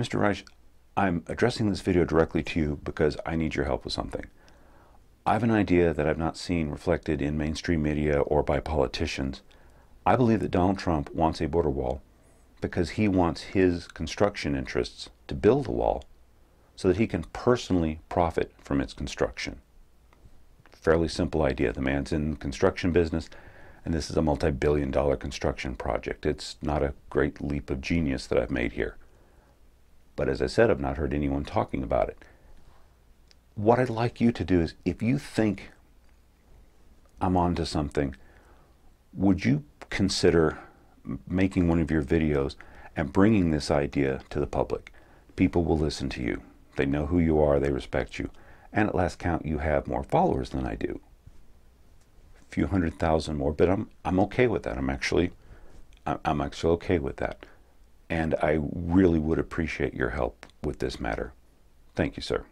Mr. Reich, I'm addressing this video directly to you because I need your help with something. I have an idea that I've not seen reflected in mainstream media or by politicians. I believe that Donald Trump wants a border wall because he wants his construction interests to build a wall so that he can personally profit from its construction. Fairly simple idea. The man's in the construction business, and this is a multi billion dollar construction project. It's not a great leap of genius that I've made here. But as I said, I've not heard anyone talking about it. What I'd like you to do is if you think I'm onto something, would you consider making one of your videos and bringing this idea to the public? People will listen to you. They know who you are, they respect you. And at last count, you have more followers than I do. A few hundred thousand more, but I'm, I'm okay with that. I'm actually, I'm actually okay with that. And I really would appreciate your help with this matter. Thank you, sir.